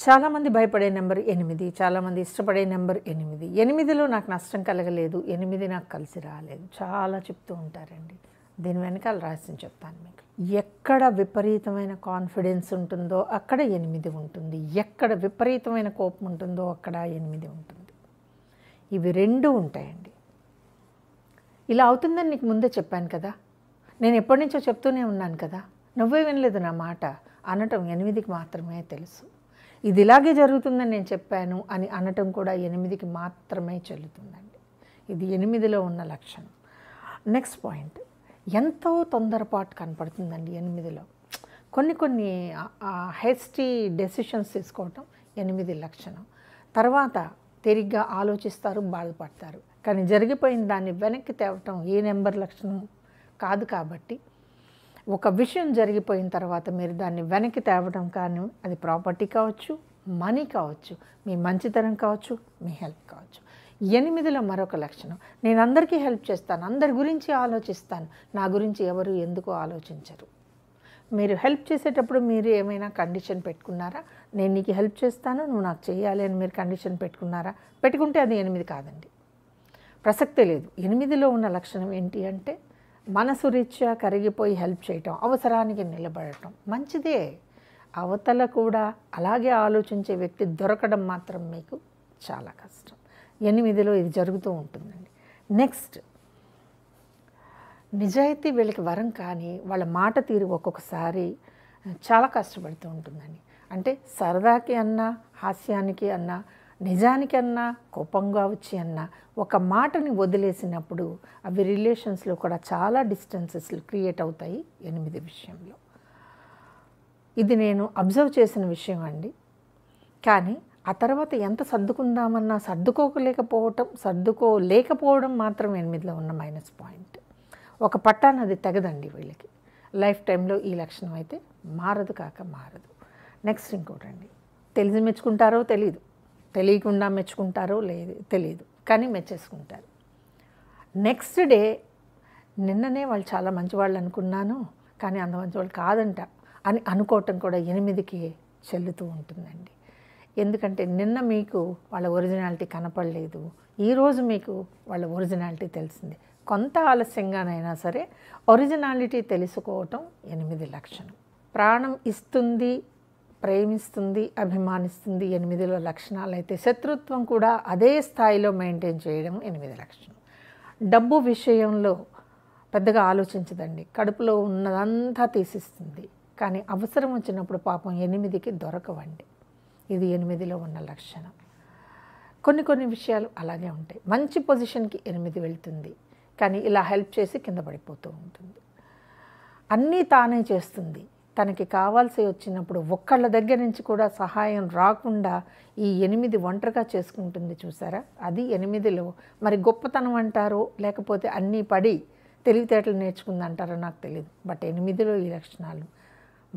చాలామంది భయపడే నెంబర్ ఎనిమిది చాలామంది ఇష్టపడే నెంబర్ ఎనిమిది. ఎనిమిదిలో నాకు నష్టం కలగలేదు ఎనిమిది నాకు కలిసి రాలేదు. చాలా చెప్తూ ఉంటారండి. దీని వెనకాల రహస్యం చెప్తాను మీకు. ఎక్కడ విపరీతమైన కాన్ఫిడెన్స్ ఉంటుందో అక్కడ ఎనిమిది ఉంటుంది. ఎక్కడ విపరీతమైన కోపం ఉంటుందో అక్కడ ఎనిమిది ఉంటుంది. ఇవి రెండు ఉంటాయండి. ఇలా అవుతుందని నీకు ముందే చెప్పాను కదా? నేను ఎప్పటి నుంచో చెప్తూనే ఉన్నాను కదా? నువ్వే వినలేదు నా మాట. అనటం ఎనిమిదికి మాత్రమే తెలుసు. ఇది ఇలాగే జరుగుతుందని నేను చెప్పాను అని అనటం కూడా ఎనిమిదికి మాత్రమే చెల్లుతుందండి. ఇది ఎనిమిదిలో ఉన్న లక్షణం. నెక్స్ట్ పాయింట్ ఎంతో తొందరపాటు కనపడుతుందండి ఎనిమిదిలో. కొన్ని కొన్ని హెస్టీ డెసిషన్స్ తీసుకోవటం ఎనిమిది లక్షణం. తర్వాత తిరిగ్గా ఆలోచిస్తారు బాధపడతారు. కానీ జరిగిపోయిన దాన్ని వెనక్కి తేవటం ఏ నెంబర్ లక్షణం కాదు కాబట్టి ఒక విషయం జరిగిపోయిన తర్వాత మీరు దాన్ని వెనక్కి తేవడం కానీ అది ప్రాపర్టీ కావచ్చు మనీ కావచ్చు మీ మంచితనం కావచ్చు మీ హెల్ప్ కావచ్చు. ఎనిమిదిలో మరొక లక్షణం. నేను అందరికీ హెల్ప్ చేస్తాను అందరి గురించి ఆలోచిస్తాను. నా గురించి ఎవరు ఎందుకు ఆలోచించరు? మీరు హెల్ప్ చేసేటప్పుడు మీరు ఏమైనా కండిషన్ పెట్టుకున్నారా? నేను నీకు హెల్ప్ చేస్తాను నువ్వు నాకు చేయాలి అని మీరు కండిషన్ పెట్టుకున్నారా? పెట్టుకుంటే అది ఎనిమిది కాదండి. ప్రసక్తే లేదు. ఎనిమిదిలో ఉన్న లక్షణం ఏంటి అంటే మనసు రీత్యా కరిగిపోయి హెల్ప్ చేయటం అవసరానికి నిలబడటం మంచిదే. అవతల కూడా అలాగే ఆలోచించే వ్యక్తి దొరకడం మాత్రం మీకు చాలా కష్టం. ఎనిమిదిలో ఇది జరుగుతూ ఉంటుందండి. నెక్స్ట్ నిజాయితీ వీళ్ళకి వరం కానీ వాళ్ళ మాట తీరు ఒక్కొక్కసారి చాలా కష్టపడుతూ ఉంటుందండి. అంటే సరదాకి అన్నా హాస్యానికి అన్నా నిజానికన్నా కోపంగా వచ్చి అన్నా ఒక మాటని వదిలేసినప్పుడు అవి రిలేషన్స్లో కూడా చాలా డిస్టెన్సెస్ క్రియేట్ అవుతాయి ఎనిమిది విషయంలో. ఇది నేను అబ్జర్వ్ చేసిన విషయం అండి. కానీ ఆ తర్వాత ఎంత సర్దుకుందామన్నా సర్దుకోలేకపోవటం సర్దుకోలేకపోవడం మాత్రం ఎనిమిదిలో ఉన్న మైనస్ పాయింట్. ఒక పట్టానది తెగదండి వీళ్ళకి. లైఫ్ టైంలో ఈ లక్షణం అయితే మారదు కాక మారదు. నెక్స్ట్ ఇంకోటండి. తెలిసి మెచ్చుకుంటారో తెలీదు. తెలియకుండా మెచ్చుకుంటారో లేదు తెలియదు కానీ మెచ్చేసుకుంటారు. నెక్స్ట్ డే నిన్ననే వాళ్ళు చాలా మంచివాళ్ళు అనుకున్నాను కానీ అంత మంచివాళ్ళు కాదంట అని అనుకోవటం కూడా ఎనిమిదికి చెల్లుతూ ఉంటుందండి. ఎందుకంటే నిన్న మీకు వాళ్ళ ఒరిజినాలిటీ కనపడలేదు ఈరోజు మీకు వాళ్ళ ఒరిజినాలిటీ తెలిసింది. కొంత ఆలస్యంగానైనా సరే ఒరిజినాలిటీ తెలుసుకోవటం ఎనిమిది లక్షణం. ప్రాణం ఇస్తుంది ప్రేమిస్తుంది అభిమానిస్తుంది ఎనిమిదిలో లక్షణాలు అయితే శత్రుత్వం కూడా అదే స్థాయిలో మెయింటైన్ చేయడం ఎనిమిది లక్షణం. డబ్బు విషయంలో పెద్దగా ఆలోచించదండి. కడుపులో ఉన్నదంతా తీసిస్తుంది. కానీ అవసరం వచ్చినప్పుడు పాపం ఎనిమిదికి దొరకవండి. ఇది ఎనిమిదిలో ఉన్న లక్షణం. కొన్ని కొన్ని విషయాలు అలాగే ఉంటాయి. మంచి పొజిషన్కి ఎనిమిది వెళ్తుంది. కానీ ఇలా హెల్ప్ చేసి కింద పడిపోతూ ఉంటుంది. అన్నీ తానే చేస్తుంది. తనకి కావాల్సి వచ్చినప్పుడు ఒక్కళ్ళ దగ్గర నుంచి కూడా సహాయం రాకుండా ఈ ఎనిమిది ఒంటరిగా చేసుకుంటుంది చూసారా? అది ఎనిమిదిలో. మరి గొప్పతనం అంటారో లేకపోతే అన్నీ పడి తెలివితేటలు నేర్చుకుందంటారో నాకు తెలియదు బట్ ఎనిమిదిలో ఈ లక్షణాలు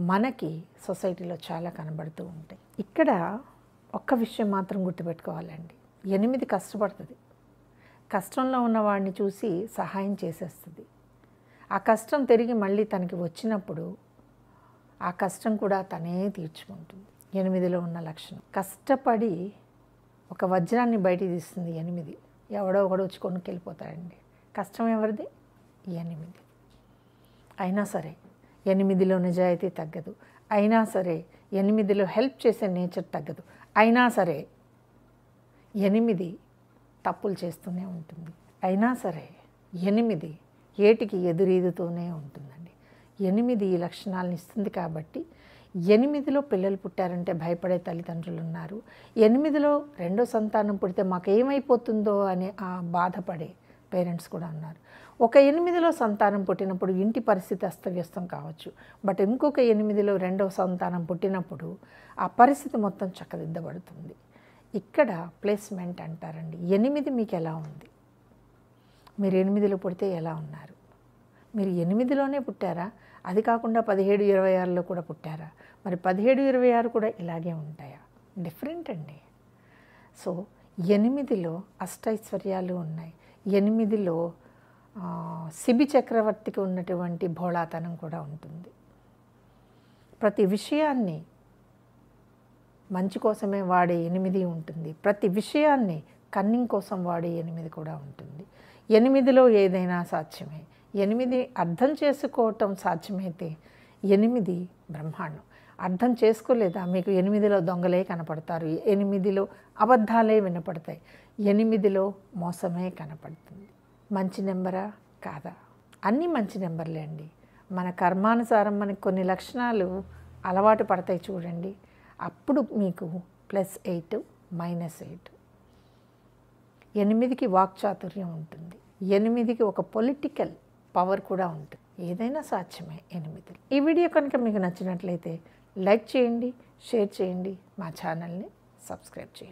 మనకి సొసైటీలో చాలా కనబడుతూ ఉంటాయి. ఇక్కడ ఒక్క విషయం మాత్రం గుర్తుపెట్టుకోవాలండి. ఎనిమిది కష్టపడుతుంది. కష్టంలో ఉన్నవాడిని చూసి సహాయం చేసేస్తుంది. ఆ కష్టం తిరిగి మళ్ళీ తనకి వచ్చినప్పుడు ఆ కష్టం కూడా తనే తీర్చుకుంటుంది. ఎనిమిదిలో ఉన్న లక్షణం. కష్టపడి ఒక వజ్రాన్ని బయటికి తీస్తుంది ఎనిమిది. ఎవడో ఒకడు వచ్చి కొనుక్కెళ్ళిపోతాడండి. కష్టం ఎవరిది? ఎనిమిది. అయినా సరే ఎనిమిదిలో నిజాయితీ తగ్గదు. అయినా సరే ఎనిమిదిలో హెల్ప్ చేసే నేచర్ తగ్గదు. అయినా సరే ఎనిమిది తప్పులు చేస్తూనే ఉంటుంది. అయినా సరే ఎనిమిది ఏటికి ఎదురీదుతూనే ఉంటుంది. ఎనిమిది ఈ లక్షణాలను ఇస్తుంది కాబట్టి ఎనిమిదిలో పిల్లలు పుట్టారంటే భయపడే తల్లిదండ్రులు ఉన్నారు. ఎనిమిదిలో రెండో సంతానం పుడితే మాకేమైపోతుందో అని ఆ బాధపడే పేరెంట్స్ కూడా ఉన్నారు. ఒక ఎనిమిదిలో సంతానం పుట్టినప్పుడు ఇంటి పరిస్థితి అస్తవ్యస్తం కావచ్చు. బట్ ఇంకొక ఎనిమిదిలో రెండవ సంతానం పుట్టినప్పుడు ఆ పరిస్థితి మొత్తం చక్కదిద్దబడుతుంది. ఇక్కడ ప్లేస్మెంట్ అంటారండి. ఎనిమిది మీకు ఎలా ఉంది? మీరు ఎనిమిదిలో పుడితే ఎలా ఉన్నారు? మీరు ఎనిమిదిలోనే పుట్టారా? అది కాకుండా పదిహేడు ఇరవై ఆరులో కూడా పుట్టారా? మరి పదిహేడు ఇరవై ఆరు కూడా ఇలాగే ఉంటాయా? డిఫరెంట్ అండి. సో ఎనిమిదిలో అష్టైశ్వర్యాలు ఉన్నాయి. ఎనిమిదిలో సిబి శిబి చక్రవర్తికి ఉన్నటువంటి భోళాతనం కూడా ఉంటుంది. ప్రతి విషయాన్ని మంచి కోసమే వాడే ఎనిమిది ఉంటుంది. ప్రతి విషయాన్ని కన్నింగ్ కోసం వాడే ఎనిమిది కూడా ఉంటుంది. ఎనిమిదిలో ఏదైనా సాధ్యమే. ఎనిమిది అర్థం చేసుకోవటం సాధ్యమైతే ఎనిమిది బ్రహ్మాండం. అర్థం చేసుకోలేదా? మీకు ఎనిమిదిలో దొంగలే కనపడతారు. ఎనిమిదిలో అబద్ధాలే వినపడతాయి. ఎనిమిదిలో మోసమే కనపడుతుంది. మంచి నెంబరా? కాదా? అన్నీ మంచి నెంబర్లే అండి. మన కర్మానుసారం మనకి కొన్ని లక్షణాలు అలవాటు పడతాయి చూడండి. అప్పుడు మీకు ప్లస్ ఎయిట్ మైనస్ ఎయిట్. ఎనిమిదికి వాక్చాతుర్యం ఉంటుంది. ఎనిమిదికి ఒక పొలిటికల్ పవర్ కూడా ఉంటుంది ఏదైనా సాధ్యమే ఎనిమిది. ఈ వీడియో కనుక మీకు నచ్చినట్లయితే లైక్ చేయండి షేర్ చేయండి మా ఛానల్ని సబ్స్క్రైబ్ చేయండి.